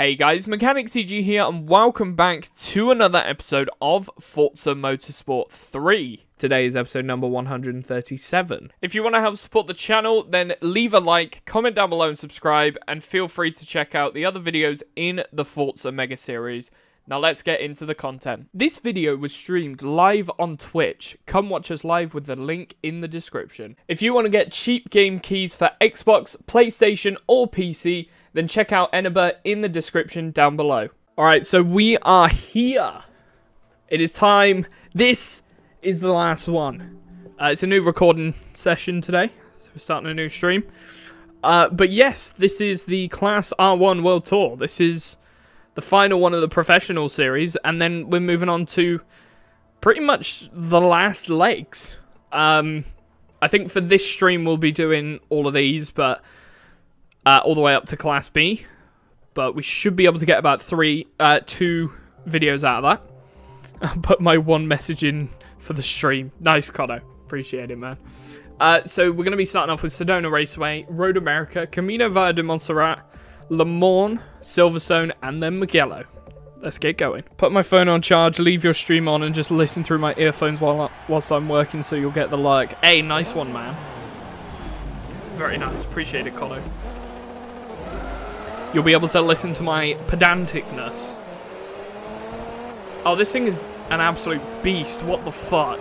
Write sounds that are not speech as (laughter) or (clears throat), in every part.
Hey guys, Mechanic CG here, and welcome back to another episode of Forza Motorsport 3. Today is episode number 137. If you want to help support the channel, then leave a like, comment down below and subscribe, and feel free to check out the other videos in the Forza Mega Series. Now let's get into the content. This video was streamed live on Twitch. Come watch us live with the link in the description. If you want to get cheap game keys for Xbox, PlayStation, or PC, then check out Eneba in the description down below. Alright, so we are here. It is time. This is the last one. Uh, it's a new recording session today. So we're starting a new stream. Uh, but yes, this is the Class R1 World Tour. This is the final one of the professional series. And then we're moving on to pretty much the last legs. Um, I think for this stream we'll be doing all of these, but uh, all the way up to Class B. But we should be able to get about three, uh, two videos out of that. (laughs) Put my one message in for the stream. Nice, Cotto. Appreciate it, man. Uh, so we're going to be starting off with Sedona Raceway, Road America, Camino Viejo de Montserrat, Le Mans, Silverstone, and then Mugello. Let's get going. Put my phone on charge, leave your stream on, and just listen through my earphones while whilst I'm working so you'll get the like. Hey, nice one, man. Very nice. Appreciate it, Cotto. You'll be able to listen to my pedanticness. Oh, this thing is an absolute beast. What the fuck?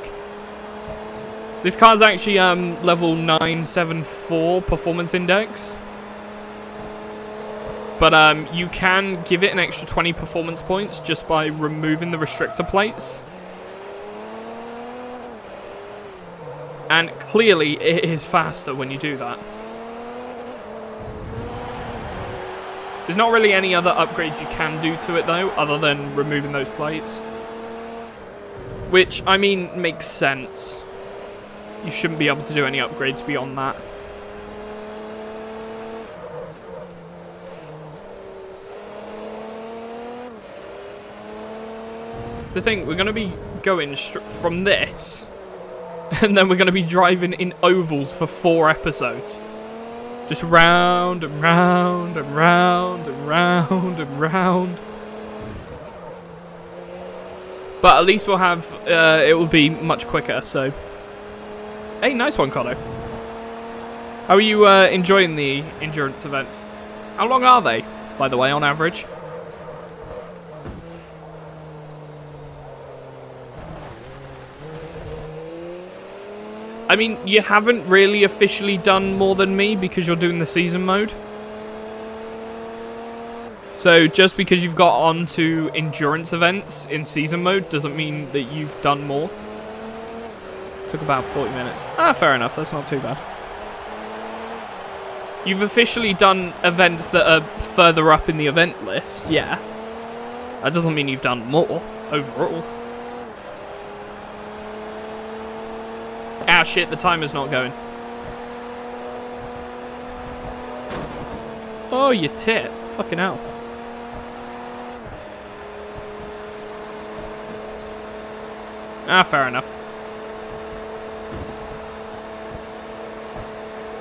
This car's actually um, level 974 performance index. But um, you can give it an extra 20 performance points just by removing the restrictor plates. And clearly it is faster when you do that. There's not really any other upgrades you can do to it though, other than removing those plates. Which, I mean, makes sense. You shouldn't be able to do any upgrades beyond that. The thing, we're going to be going from this, (laughs) and then we're going to be driving in ovals for four episodes. Just round and round and round and round and round. But at least we'll have, uh, it will be much quicker, so. Hey, nice one, Cotto. How are you uh, enjoying the endurance events? How long are they, by the way, on average? I mean, you haven't really officially done more than me because you're doing the season mode. So just because you've got on to endurance events in season mode doesn't mean that you've done more. Took about 40 minutes. Ah, fair enough. That's not too bad. You've officially done events that are further up in the event list, yeah. That doesn't mean you've done more overall. Ah, shit, the timer's not going. Oh, you tit. Fucking hell. Ah, fair enough.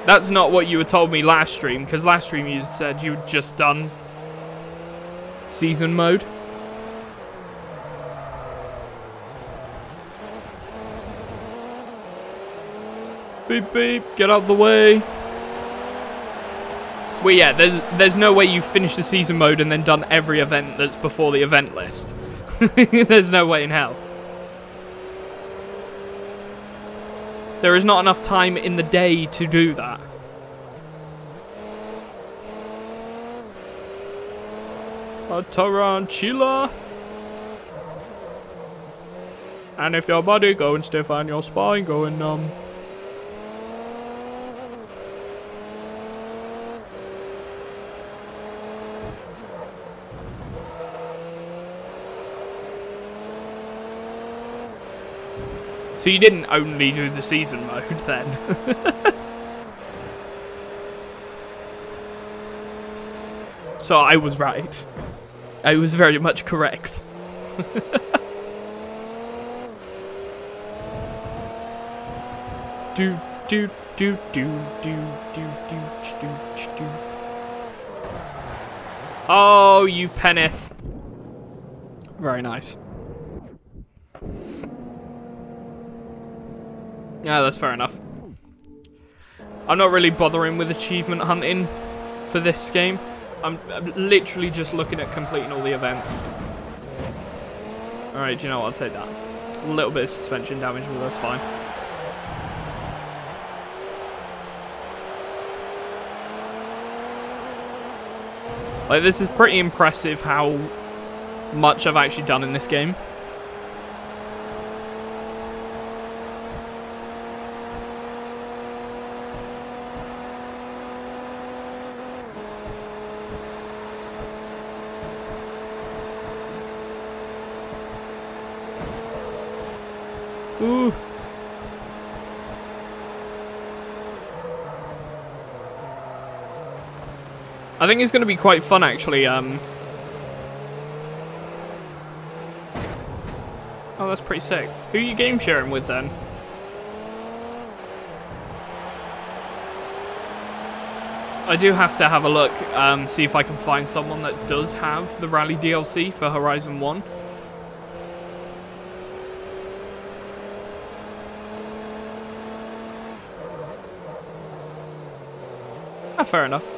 That's not what you were told me last stream, because last stream you said you'd just done season mode. Beep beep, get out of the way. Well, yeah, there's there's no way you finish the season mode and then done every event that's before the event list. (laughs) there's no way in hell. There is not enough time in the day to do that. A tarantula. And if your body going stiff and your spine going numb. So you didn't only do the season mode (laughs) then? so I was right. I was very much correct. (laughs) do do do do do do do do do. Oh, you penneth. Very nice. Yeah, that's fair enough. I'm not really bothering with achievement hunting for this game. I'm, I'm literally just looking at completing all the events. Alright, do you know what? I'll take that. A little bit of suspension damage, but that's fine. Like, this is pretty impressive how much I've actually done in this game. Ooh. I think it's going to be quite fun, actually. Um. Oh, that's pretty sick. Who are you game sharing with, then? I do have to have a look, um, see if I can find someone that does have the Rally DLC for Horizon 1. Ah, fair enough.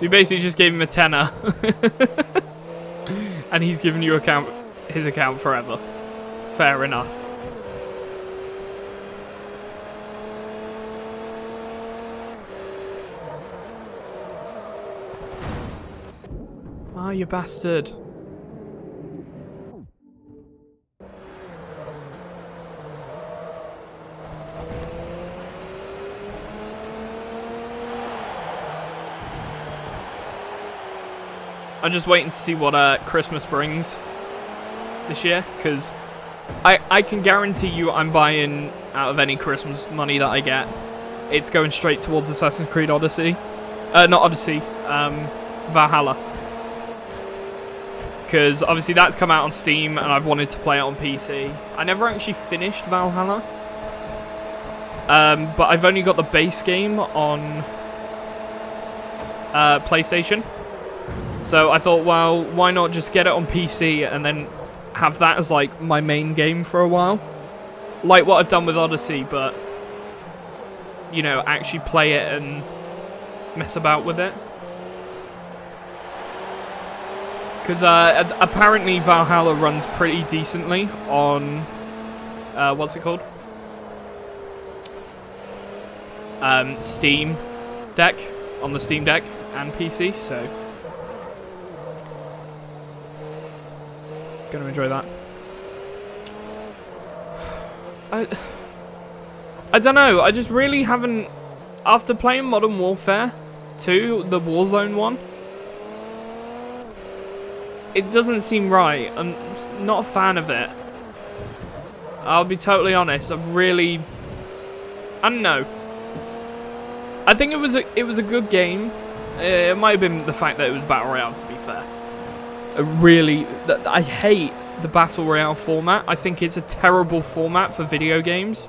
So you basically just gave him a tenner. (laughs) and he's given you account his account forever. Fair enough. Ah, oh, you bastard. I'm just waiting to see what uh, Christmas brings this year, because I, I can guarantee you I'm buying out of any Christmas money that I get. It's going straight towards Assassin's Creed Odyssey. Uh, not Odyssey, um, Valhalla. Because obviously that's come out on Steam and I've wanted to play it on PC. I never actually finished Valhalla. Um, but I've only got the base game on uh, PlayStation. So I thought, well, why not just get it on PC and then have that as like my main game for a while? Like what I've done with Odyssey, but you know, actually play it and mess about with it. Because uh, apparently Valhalla runs pretty decently on, uh, what's it called? Um, Steam Deck, on the Steam Deck and PC, so... Gonna enjoy that. I, I don't know. I just really haven't. After playing Modern Warfare 2, the Warzone one, it doesn't seem right. I'm not a fan of it. I'll be totally honest. I'm really. I don't know. I think it was a it was a good game. It might have been the fact that it was battle royale. To be fair a really... I hate the Battle Royale format. I think it's a terrible format for video games.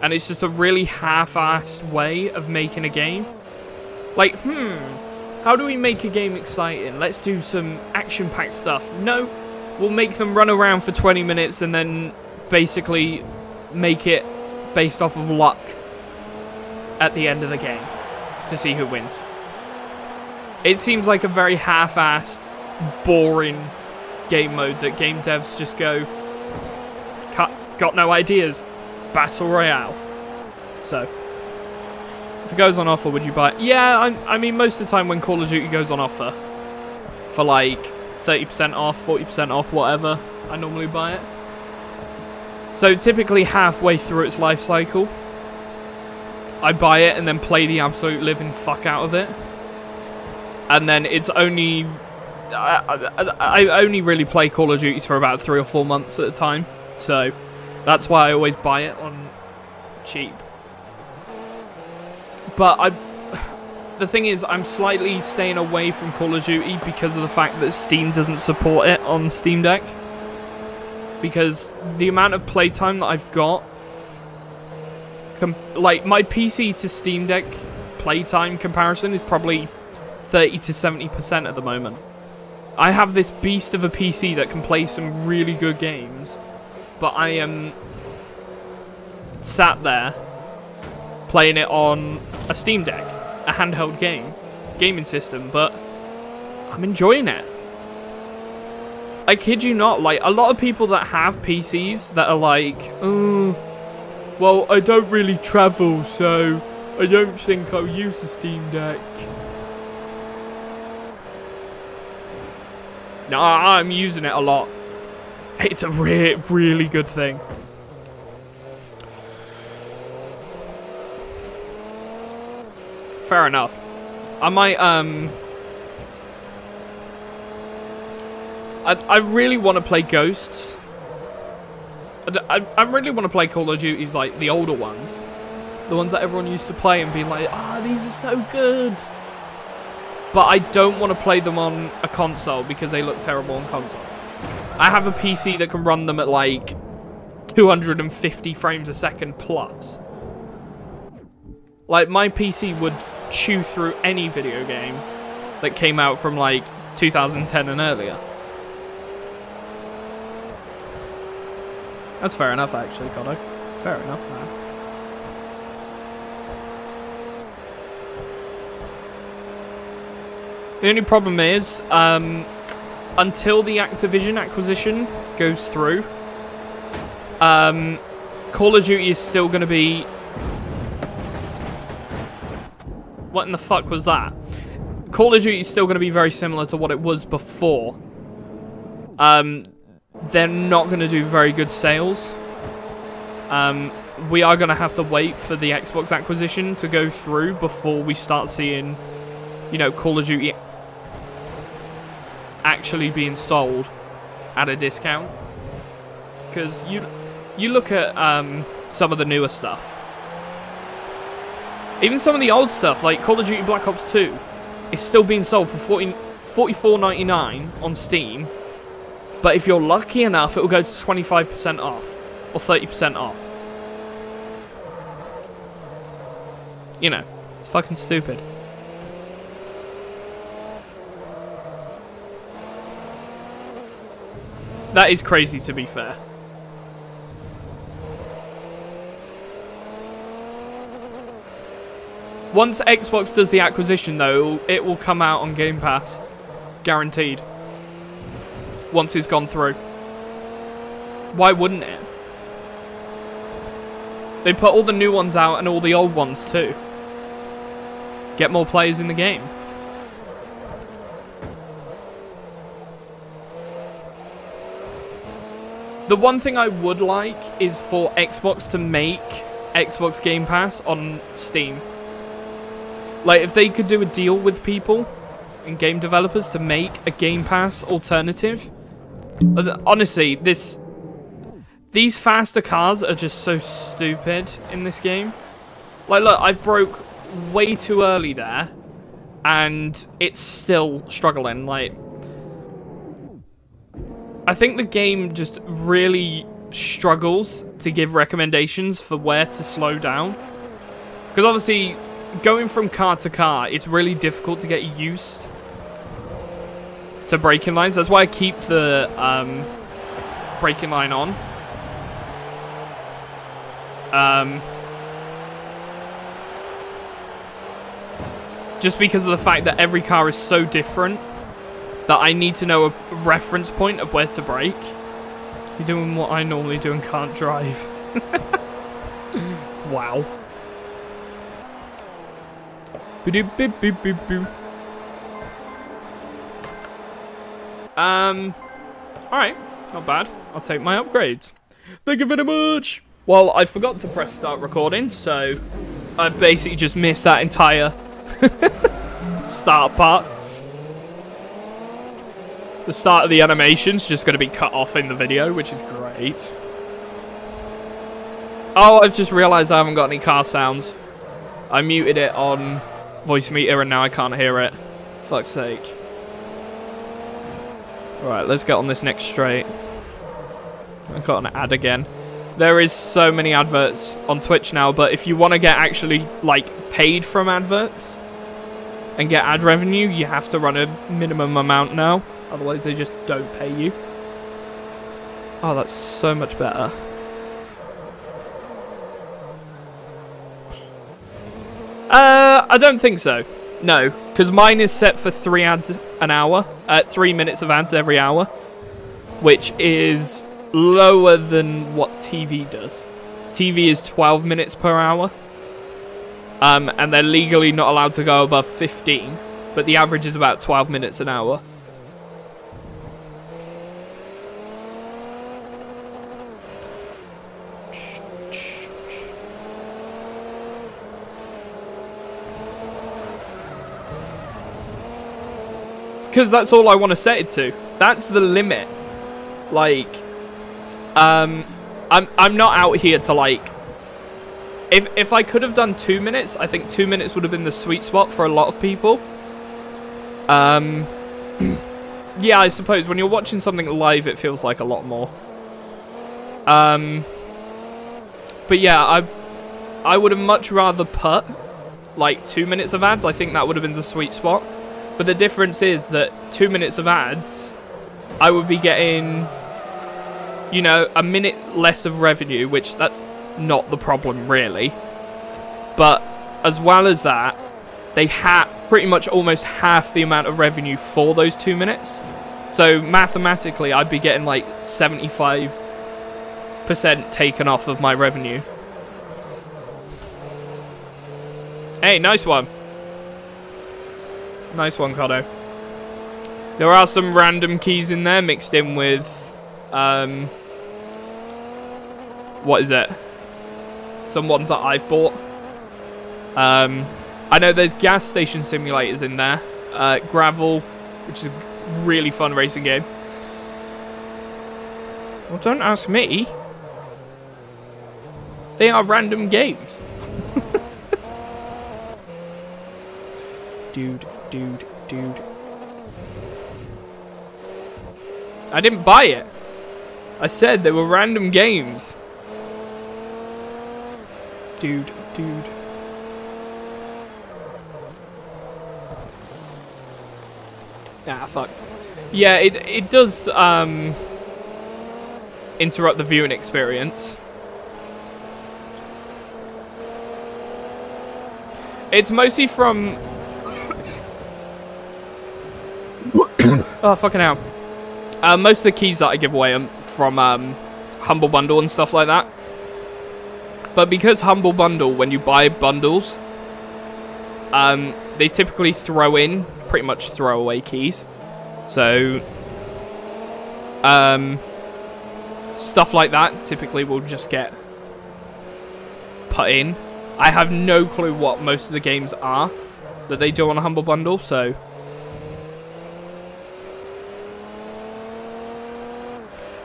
And it's just a really half-assed way of making a game. Like, hmm, how do we make a game exciting? Let's do some action-packed stuff. No, we'll make them run around for 20 minutes and then basically make it based off of luck at the end of the game to see who wins. It seems like a very half-assed boring game mode that game devs just go, cut, got no ideas, battle royale. So, if it goes on offer, would you buy it? Yeah, I, I mean, most of the time when Call of Duty goes on offer, for like 30% off, 40% off, whatever, I normally buy it. So typically halfway through its life cycle, I buy it and then play the absolute living fuck out of it. And then it's only... I, I, I only really play Call of Duty for about three or four months at a time. So that's why I always buy it on cheap. But I... The thing is, I'm slightly staying away from Call of Duty because of the fact that Steam doesn't support it on Steam Deck. Because the amount of playtime that I've got like my PC to Steam Deck playtime comparison is probably 30 to 70% at the moment. I have this beast of a PC that can play some really good games, but I am sat there playing it on a Steam Deck, a handheld game, gaming system, but I'm enjoying it. I kid you not, like, a lot of people that have PCs that are like, oh, well, I don't really travel, so I don't think I'll use the Steam Deck. No, I'm using it a lot. It's a re really good thing. Fair enough. I might, um... I, I really want to play Ghosts. I, I really want to play Call of Duties like the older ones. The ones that everyone used to play and be like, ah, oh, these are so good. But I don't want to play them on a console because they look terrible on console. I have a PC that can run them at like 250 frames a second plus. Like, my PC would chew through any video game that came out from like 2010 and earlier. That's fair enough, actually, Kodo. Fair enough, man. The only problem is, um, until the Activision acquisition goes through, um, Call of Duty is still going to be... What in the fuck was that? Call of Duty is still going to be very similar to what it was before. Um, they're not going to do very good sales. Um, we are going to have to wait for the Xbox acquisition to go through before we start seeing, you know, Call of Duty actually being sold at a discount. Because you, you look at um, some of the newer stuff. Even some of the old stuff, like Call of Duty Black Ops 2, is still being sold for 40, $44.99 on Steam but if you're lucky enough, it will go to 25% off. Or 30% off. You know, it's fucking stupid. That is crazy to be fair. Once Xbox does the acquisition though, it will come out on Game Pass. Guaranteed once it's gone through. Why wouldn't it? They put all the new ones out and all the old ones too. Get more players in the game. The one thing I would like is for Xbox to make Xbox Game Pass on Steam. Like, if they could do a deal with people and game developers to make a Game Pass alternative uh, Honestly, this... These faster cars are just so stupid in this game. Like, look, I've broke way too early there. And it's still struggling. Like, I think the game just really struggles to give recommendations for where to slow down. Because obviously, going from car to car, it's really difficult to get used to braking lines. That's why I keep the um, braking line on. Um, just because of the fact that every car is so different that I need to know a reference point of where to brake. You're doing what I normally do and can't drive. (laughs) wow. Um, alright, not bad. I'll take my upgrades. Thank you very much. Well, I forgot to press start recording, so I basically just missed that entire (laughs) start part. The start of the animation's just going to be cut off in the video, which is great. Oh, I've just realised I haven't got any car sounds. I muted it on Voicemeeter and now I can't hear it. Fuck's sake. Alright, let's get on this next straight. I got an ad again. There is so many adverts on Twitch now, but if you want to get actually, like, paid from adverts and get ad revenue, you have to run a minimum amount now. Otherwise, they just don't pay you. Oh, that's so much better. Uh, I don't think so. No, because mine is set for three ads an hour, uh, three minutes of ads every hour, which is lower than what TV does. TV is 12 minutes per hour, um, and they're legally not allowed to go above 15, but the average is about 12 minutes an hour. Because that's all I want to set it to. That's the limit. Like, um, I'm I'm not out here to like. If if I could have done two minutes, I think two minutes would have been the sweet spot for a lot of people. Um, (clears throat) yeah, I suppose when you're watching something live, it feels like a lot more. Um, but yeah, I I would have much rather put like two minutes of ads. I think that would have been the sweet spot. But the difference is that two minutes of ads, I would be getting, you know, a minute less of revenue, which that's not the problem really. But as well as that, they have pretty much almost half the amount of revenue for those two minutes. So mathematically, I'd be getting like 75% taken off of my revenue. Hey, nice one. Nice one, Cardo. There are some random keys in there mixed in with, um, what is it? Some ones that I've bought. Um, I know there's gas station simulators in there. Uh, gravel, which is a really fun racing game. Well, don't ask me. They are random games. (laughs) Dude dude, dude. I didn't buy it. I said they were random games. Dude, dude. Ah, fuck. Yeah, it, it does, um, interrupt the viewing experience. It's mostly from (coughs) oh, fucking hell. Uh, most of the keys that I give away are from um, Humble Bundle and stuff like that. But because Humble Bundle, when you buy bundles, um, they typically throw in pretty much throwaway keys. So, um, stuff like that typically will just get put in. I have no clue what most of the games are that they do on a Humble Bundle, so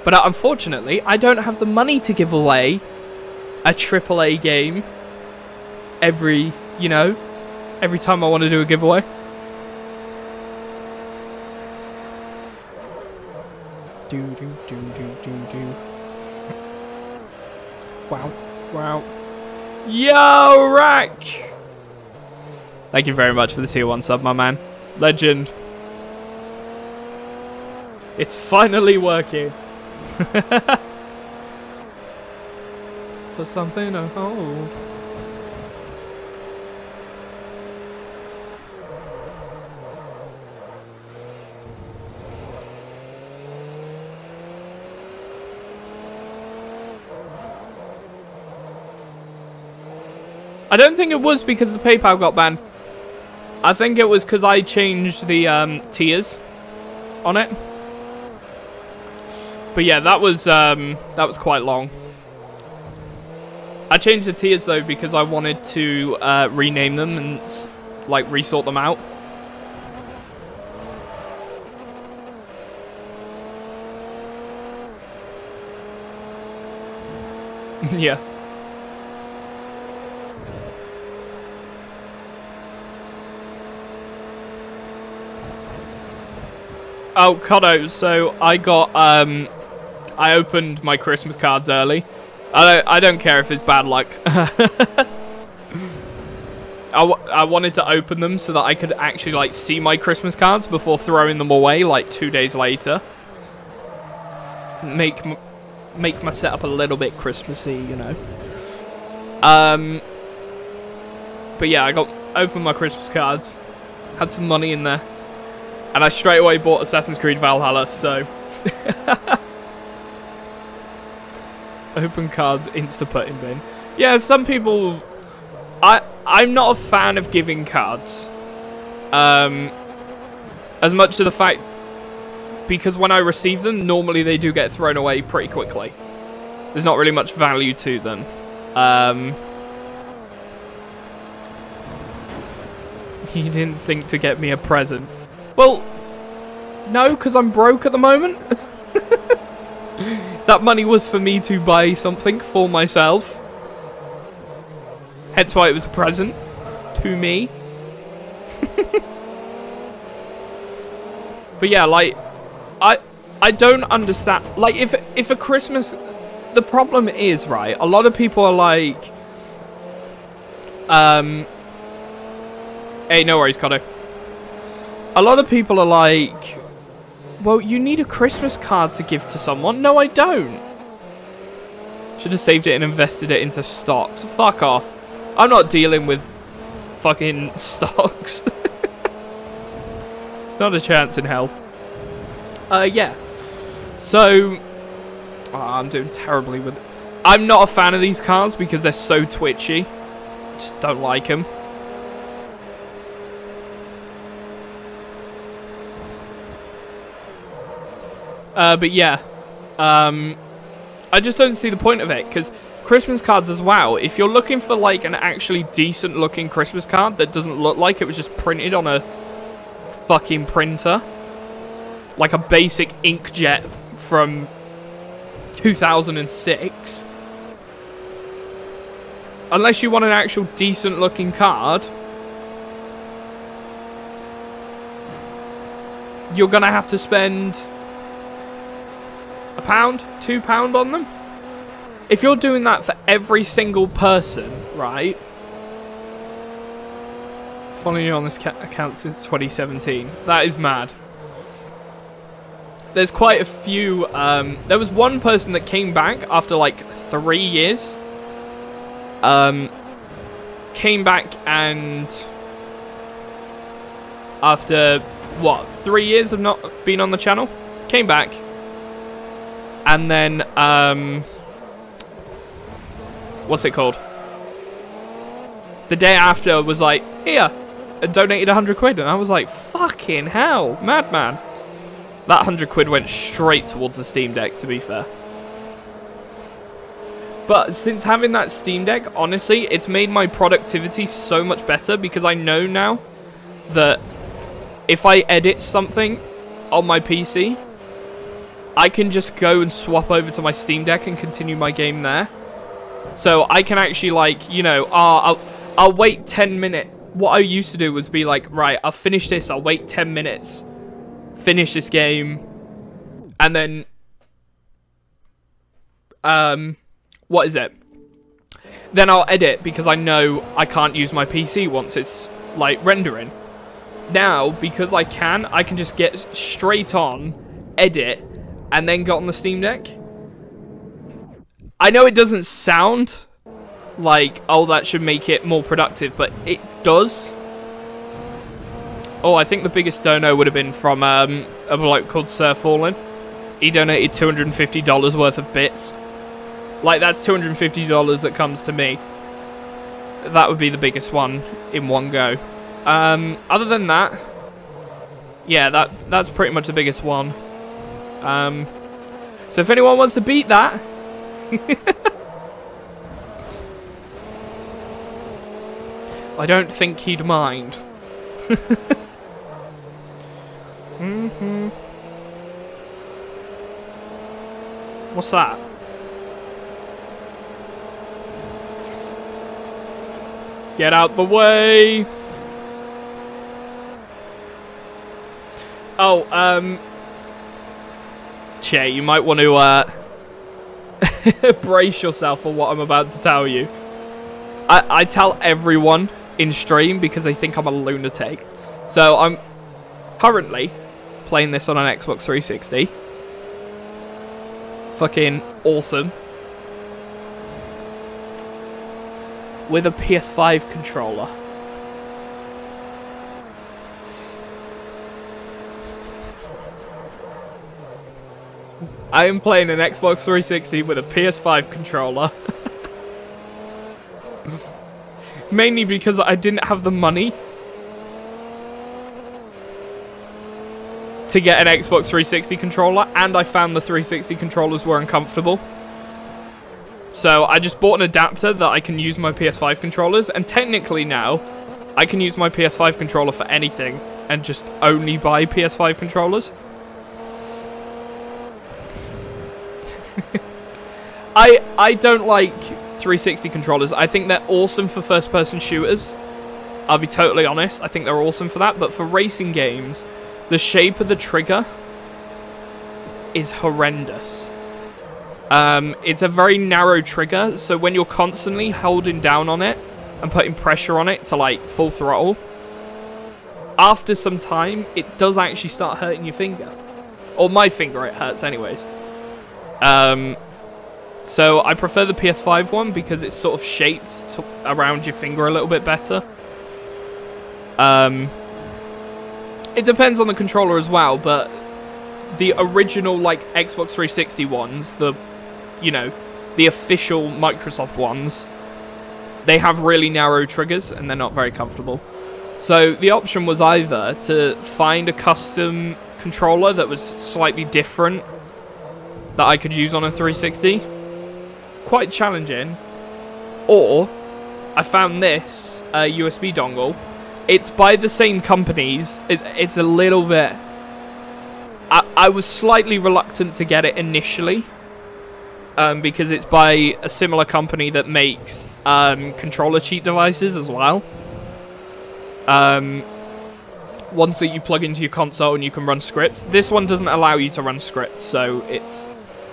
But uh, unfortunately, I don't have the money to give away a AAA game every, you know, every time I want to do a giveaway. Do, do, do, do, do, do. Wow. Wow. Yo, Rack! Thank you very much for the tier 1 sub, my man. Legend. It's finally working. (laughs) For something to hold. I don't think it was because the PayPal got banned. I think it was because I changed the um, tiers on it. But yeah, that was um, that was quite long. I changed the tiers though because I wanted to uh, rename them and like resort them out. (laughs) yeah. Oh, Cotto, so I got, um, I opened my Christmas cards early. I don't, I don't care if it's bad luck. (laughs) I, I wanted to open them so that I could actually, like, see my Christmas cards before throwing them away, like, two days later. Make, make my setup a little bit Christmassy, you know. Um, but yeah, I got, opened my Christmas cards. Had some money in there. And I straight away bought Assassin's Creed Valhalla, so... (laughs) Open cards, insta-put in bin. Yeah, some people... I, I'm not a fan of giving cards. Um, as much to the fact... Because when I receive them, normally they do get thrown away pretty quickly. There's not really much value to them. Um... (laughs) You didn't think to get me a present. Well, no, because I'm broke at the moment. (laughs) that money was for me to buy something for myself. Hence why it was a present to me. (laughs) but yeah, like, I I don't understand. Like, if if a Christmas, the problem is right. A lot of people are like, um, hey, no worries, Cotto a lot of people are like, well, you need a Christmas card to give to someone. No, I don't. Should have saved it and invested it into stocks. Fuck off. I'm not dealing with fucking (laughs) stocks. (laughs) not a chance in hell. Uh, yeah. So, oh, I'm doing terribly with it. I'm not a fan of these cars because they're so twitchy. Just don't like them. Uh, but yeah, um, I just don't see the point of it because Christmas cards as well. If you're looking for like an actually decent looking Christmas card that doesn't look like it was just printed on a fucking printer, like a basic inkjet from 2006. Unless you want an actual decent looking card, you're gonna have to spend a pound, two pound on them. If you're doing that for every single person, right? Following you on this account since 2017. That is mad. There's quite a few. Um, there was one person that came back after like three years. Um, came back and after what three years of not being on the channel, came back and then, um, what's it called? The day after was like, here, and donated 100 quid. And I was like, fucking hell, madman. That 100 quid went straight towards the Steam Deck, to be fair. But since having that Steam Deck, honestly, it's made my productivity so much better because I know now that if I edit something on my PC, I can just go and swap over to my Steam Deck and continue my game there. So I can actually like, you know, uh, I'll, I'll wait 10 minutes. What I used to do was be like, right, I'll finish this, I'll wait 10 minutes, finish this game, and then, um, what is it? Then I'll edit because I know I can't use my PC once it's like rendering. Now, because I can, I can just get straight on, edit, and then got on the Steam Deck. I know it doesn't sound like, oh, that should make it more productive, but it does. Oh, I think the biggest dono would have been from um, a bloke called Sir Fallen. He donated $250 worth of bits. Like, that's $250 that comes to me. That would be the biggest one in one go. Um, other than that, yeah, that that's pretty much the biggest one. Um, so if anyone wants to beat that... (laughs) I don't think he'd mind. (laughs) mm-hmm. What's that? Get out the way! Oh, um... You might want to, uh... (laughs) brace yourself for what I'm about to tell you. I, I tell everyone in stream because they think I'm a lunatic. So I'm currently playing this on an Xbox 360. Fucking awesome. With a PS5 controller. I am playing an Xbox 360 with a PS5 controller. (laughs) Mainly because I didn't have the money to get an Xbox 360 controller, and I found the 360 controllers were uncomfortable. So I just bought an adapter that I can use my PS5 controllers, and technically now, I can use my PS5 controller for anything, and just only buy PS5 controllers. (laughs) I I don't like 360 controllers. I think they're awesome for first-person shooters. I'll be totally honest. I think they're awesome for that. But for racing games, the shape of the trigger is horrendous. Um, it's a very narrow trigger, so when you're constantly holding down on it and putting pressure on it to like full throttle, after some time, it does actually start hurting your finger. Or my finger, it hurts anyways. Um, so I prefer the PS5 one because it's sort of shaped to, around your finger a little bit better. Um, it depends on the controller as well, but the original like Xbox 360 ones, the you know, the official Microsoft ones, they have really narrow triggers and they're not very comfortable. So the option was either to find a custom controller that was slightly different that I could use on a 360 quite challenging. Or, I found this uh, USB dongle. It's by the same companies. It, it's a little bit... I, I was slightly reluctant to get it initially. Um, because it's by a similar company that makes um, controller cheat devices as well. Um, ones that you plug into your console and you can run scripts. This one doesn't allow you to run scripts, so it's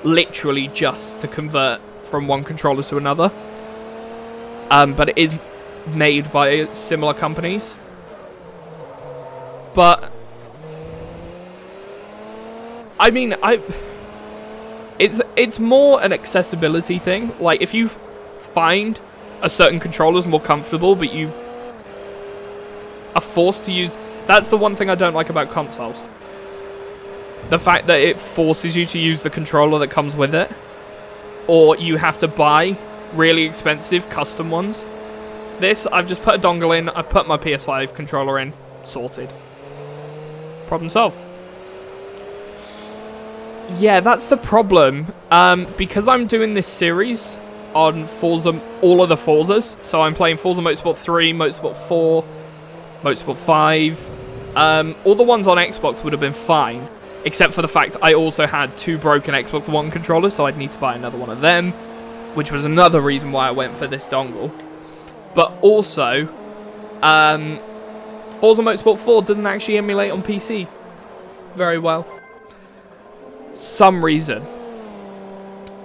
literally just to convert from one controller to another. Um, but it is made by similar companies. But I mean, I it's it's more an accessibility thing. Like if you find a certain controller is more comfortable, but you are forced to use. That's the one thing I don't like about consoles. The fact that it forces you to use the controller that comes with it or you have to buy really expensive custom ones. This, I've just put a dongle in, I've put my PS5 controller in, sorted. Problem solved. Yeah, that's the problem. Um, because I'm doing this series on Forza, all of the Forzas, so I'm playing Forza Motorsport 3, Motorsport 4, Motorsport 5. Um, all the ones on Xbox would have been fine. Except for the fact I also had two broken Xbox One controllers, so I'd need to buy another one of them. Which was another reason why I went for this dongle. But also, um, Forza Motorsport 4 doesn't actually emulate on PC very well. Some reason.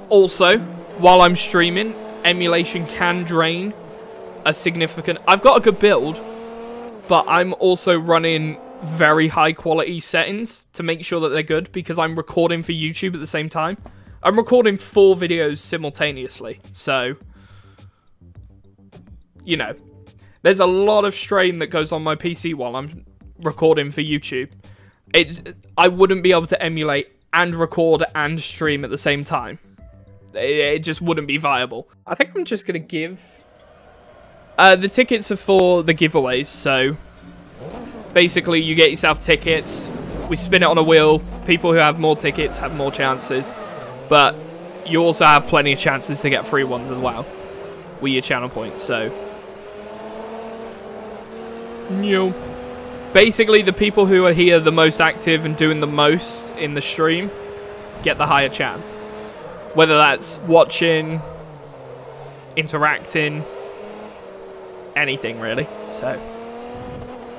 Also, while I'm streaming, emulation can drain a significant... I've got a good build, but I'm also running very high quality settings to make sure that they're good because I'm recording for YouTube at the same time. I'm recording four videos simultaneously, so you know, there's a lot of strain that goes on my PC while I'm recording for YouTube. It I wouldn't be able to emulate and record and stream at the same time. It, it just wouldn't be viable. I think I'm just gonna give. Uh, the tickets are for the giveaways, so Basically, you get yourself tickets. We spin it on a wheel. People who have more tickets have more chances. But you also have plenty of chances to get free ones as well with your channel points. So No. Basically, the people who are here the most active and doing the most in the stream get the higher chance. Whether that's watching, interacting, anything really. So,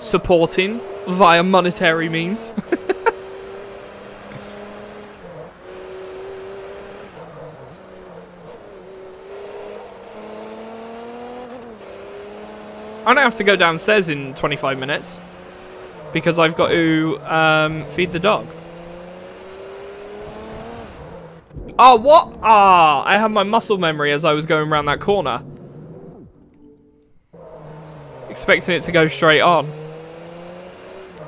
supporting via monetary means. (laughs) I don't have to go downstairs in 25 minutes because I've got to um, feed the dog. Oh, what? Ah, I had my muscle memory as I was going around that corner. Expecting it to go straight on.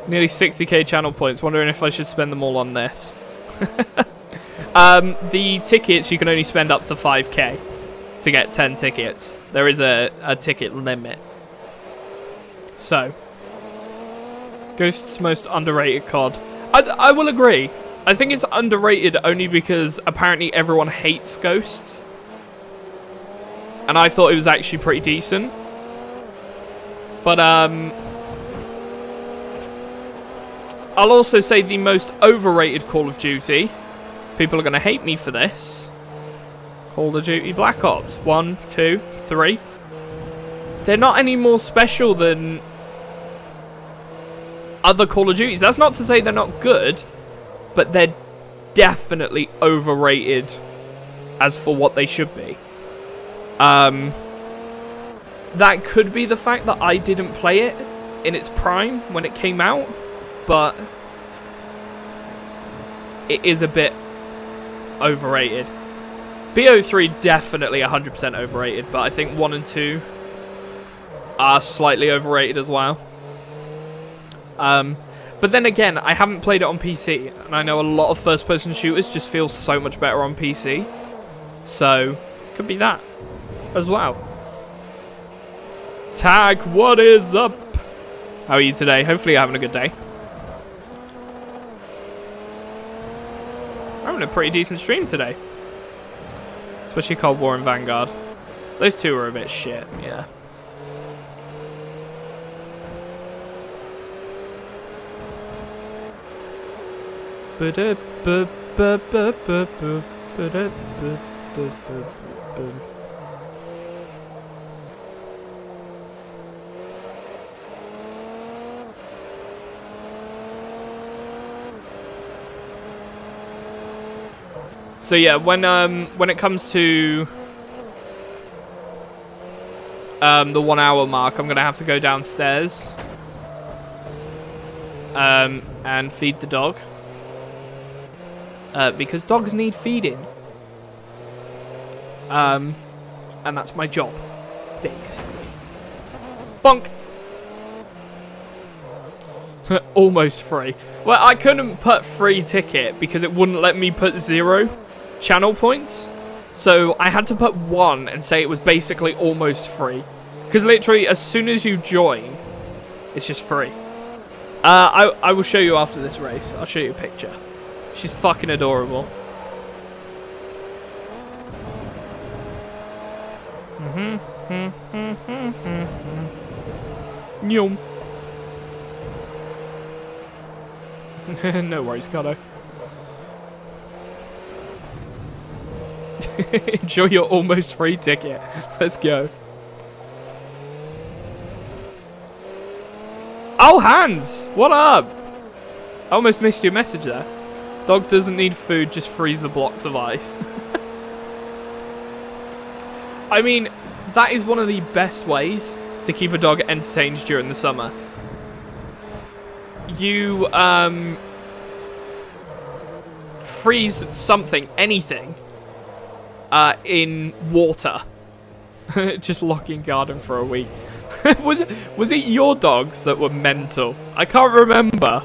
Nearly 60k channel points. Wondering if I should spend them all on this. (laughs) um, the tickets, you can only spend up to 5k to get 10 tickets. There is a, a ticket limit. So, Ghost's most underrated COD. I, I will agree. I think it's underrated only because apparently everyone hates Ghosts. And I thought it was actually pretty decent. But, um... I'll also say the most overrated Call of Duty. People are going to hate me for this. Call of Duty Black Ops. One, two, three. They're not any more special than other Call of Duties. That's not to say they're not good, but they're definitely overrated as for what they should be. Um, that could be the fact that I didn't play it in its prime when it came out, but it is a bit overrated. BO3 definitely 100% overrated, but I think 1 and 2 are slightly overrated as well. Um, but then again, I haven't played it on PC, and I know a lot of first-person shooters just feel so much better on PC. So, could be that as well. Tag, what is up? How are you today? Hopefully you're having a good day. Having a pretty decent stream today. Especially Cold War and Vanguard. Those two are a bit shit, yeah. So yeah, when um when it comes to um the one hour mark, I'm gonna have to go downstairs um and feed the dog. Uh, because dogs need feeding. Um, and that's my job, basically. Bonk! (laughs) Almost free. Well, I couldn't put free ticket because it wouldn't let me put zero channel points. So I had to put one and say it was basically almost free. Because literally, as soon as you join, it's just free. Uh, I, I will show you after this race. I'll show you a picture. She's fucking adorable. Mm-hmm. Nyum. Mm-hmm. Mm-hmm. Mm-hmm. (laughs) no worries, Cardo. (laughs) Enjoy your almost free ticket. Let's go. Oh, Hans! What up? I almost missed your message there. Dog doesn't need food, just freeze the blocks of ice. (laughs) I mean, that is one of the best ways to keep a dog entertained during the summer. You, um, freeze something, anything, uh, in water. (laughs) just locking garden for a week. (laughs) was was it your dogs that were mental? I can't remember.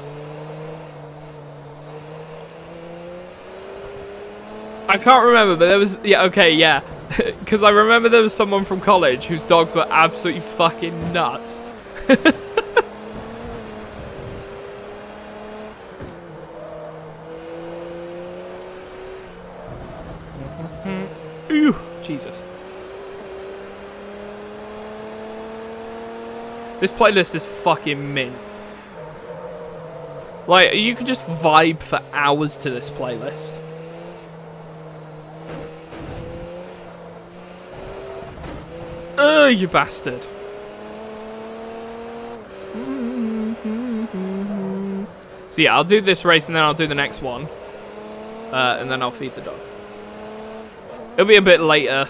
I can't remember, but there was... Yeah, okay, yeah. (laughs) Because I remember there was someone from college whose dogs were absolutely fucking nuts. Ooh, Jesus. This playlist is fucking mint. Like, you could just vibe for hours to this playlist. Oh, you bastard. So yeah, I'll do this race and then I'll do the next one. Uh, and then I'll feed the dog. It'll be a bit later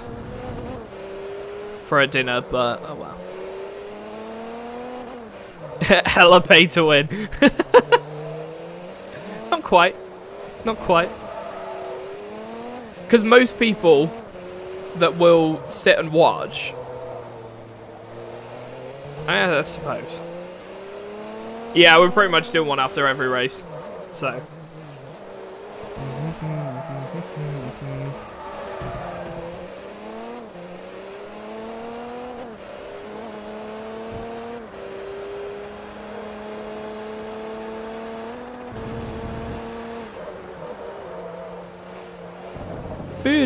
for a dinner, but oh well. (laughs) Hella pay to win. (laughs) Not quite. Not quite. Because most people that will sit and watch, I suppose. Yeah, we're pretty much doing one after every race. So.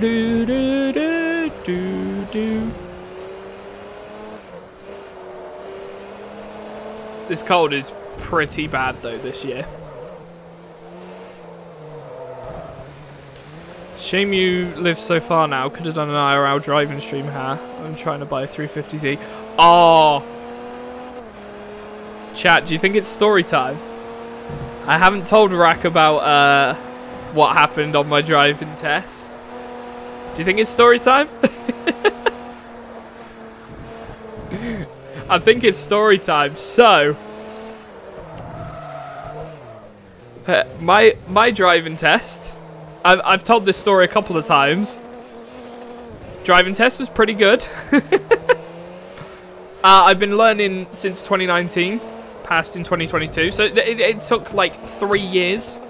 Do do do do do. This cold is pretty bad though this year. Shame you live so far now. Could have done an IRL driving stream here. I'm trying to buy a 350Z. Oh! Chat, do you think it's story time? I haven't told Rack about uh, what happened on my driving test. Do you think it's story time? I think it's story time. So, uh, my my driving test. I've I've told this story a couple of times. Driving test was pretty good. (laughs) uh, I've been learning since 2019, passed in 2022. So it, it took like three years.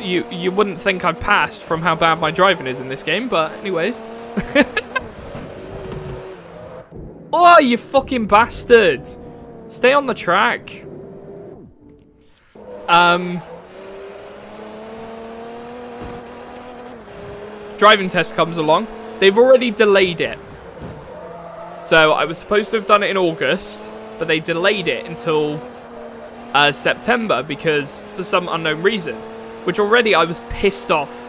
You you wouldn't think I'd passed from how bad my driving is in this game, but anyways. (laughs) Oh, you fucking bastard! Stay on the track. Um... Driving test comes along. They've already delayed it. So, I was supposed to have done it in August, but they delayed it until uh, September because, for some unknown reason, which already I was pissed off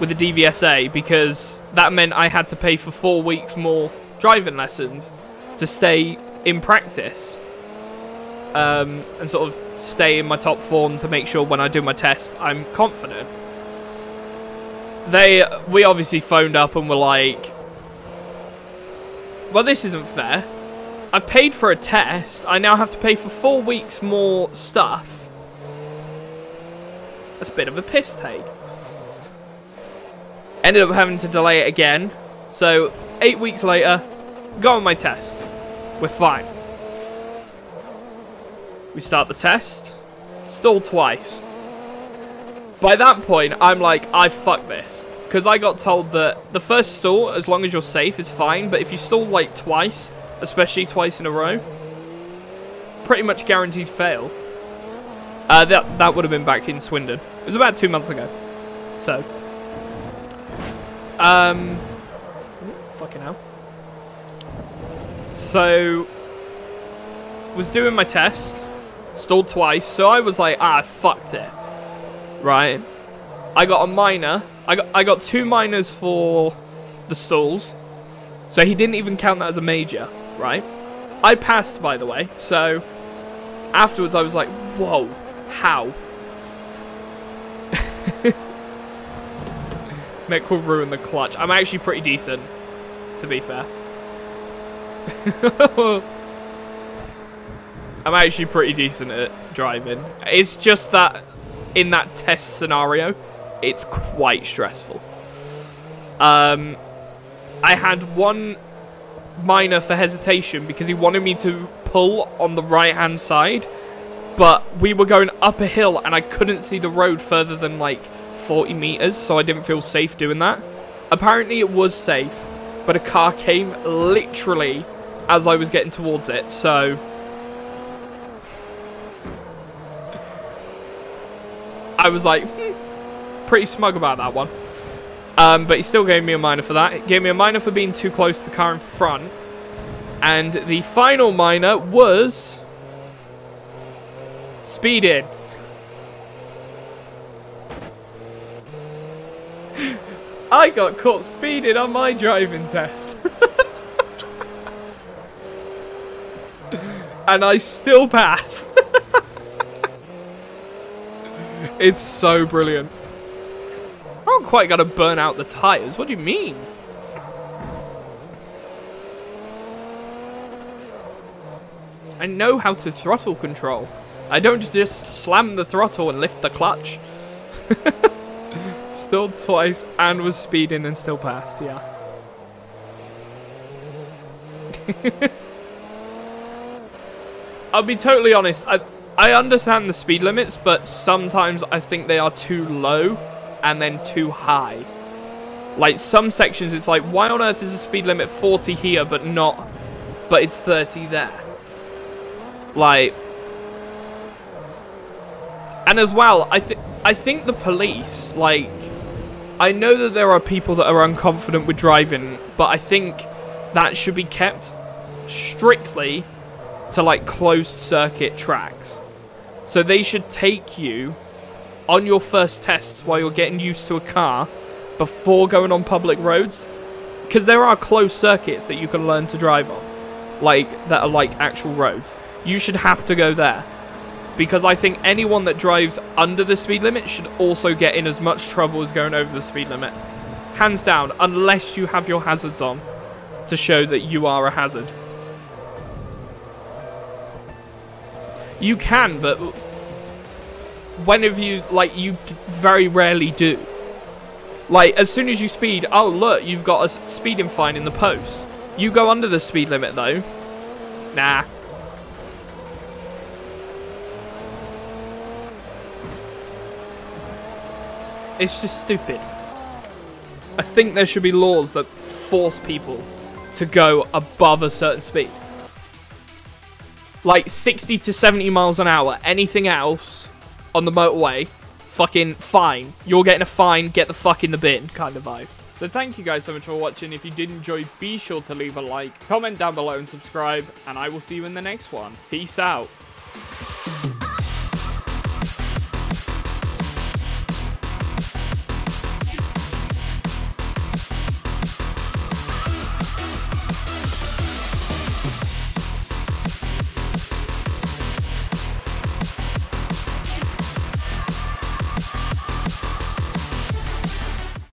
with the DVSA because that meant I had to pay for four weeks more driving lessons to stay in practice um, and sort of stay in my top form to make sure when I do my test I'm confident. They, we obviously phoned up and were like, well, this isn't fair. I paid for a test. I now have to pay for four weeks more stuff. That's a bit of a piss take. Ended up having to delay it again. So, eight weeks later, go on my test. We're fine. We start the test. Stall twice. By that point, I'm like, I fuck this. Because I got told that the first stall, as long as you're safe, is fine. But if you stall like twice, especially twice in a row, pretty much guaranteed fail. Uh, that, that would have been back in Swindon. It was about two months ago. So. Um. Fucking hell. So, was doing my test, stalled twice, so I was like, ah, fucked it. Right? I got a minor. I got I got two minors for the stalls. So he didn't even count that as a major, right? I passed, by the way, so afterwards I was like, whoa, how? Mick will ruin the clutch. I'm actually pretty decent, to be fair. (laughs) I'm actually pretty decent at driving. It's just that in that test scenario, it's quite stressful. Um, I had one minor for hesitation because he wanted me to pull on the right hand side, but we were going up a hill and I couldn't see the road further than like 40 meters, so I didn't feel safe doing that. Apparently it was safe, but a car came literally as I was getting towards it, so... I was like, hmm, pretty smug about that one. Um, but he still gave me a minor for that. He gave me a minor for being too close to the car in front. And the final minor was speeding. I got caught speeding on my driving test. (laughs) and I still passed. (laughs) it's so brilliant. I'm not quite gonna burn out the tires. What do you mean? I know how to throttle control. I don't just slam the throttle and lift the clutch. (laughs) Stalled twice and was speeding and still passed, yeah. (laughs) I'll be totally honest, I, I understand the speed limits, but sometimes I think they are too low and then too high. Like, some sections it's like, why on earth is the speed limit 40 here but not, but it's 30 there? Like, and as well, I think I think the police, like, I know that there are people that are unconfident with driving, but I think that should be kept strictly to like closed circuit tracks. So they should take you on your first tests while you're getting used to a car before going on public roads. Because there are closed circuits that you can learn to drive on. Like, that are like actual roads. You should have to go there because I think anyone that drives under the speed limit should also get in as much trouble as going over the speed limit. Hands down, unless you have your hazards on to show that you are a hazard. You can, but when have you, like, you very rarely do. Like, as soon as you speed, oh, look, you've got a speeding fine in the post. You go under the speed limit, though. Nah, It's just stupid. I think there should be laws that force people to go above a certain speed. Like 60 to 70 miles an hour. Anything else on the motorway, fucking fine. You're getting a fine, get the fuck in the bin kind of vibe. So thank you guys so much for watching. If you did enjoy, be sure to leave a like, comment down below and subscribe. And I will see you in the next one. Peace out.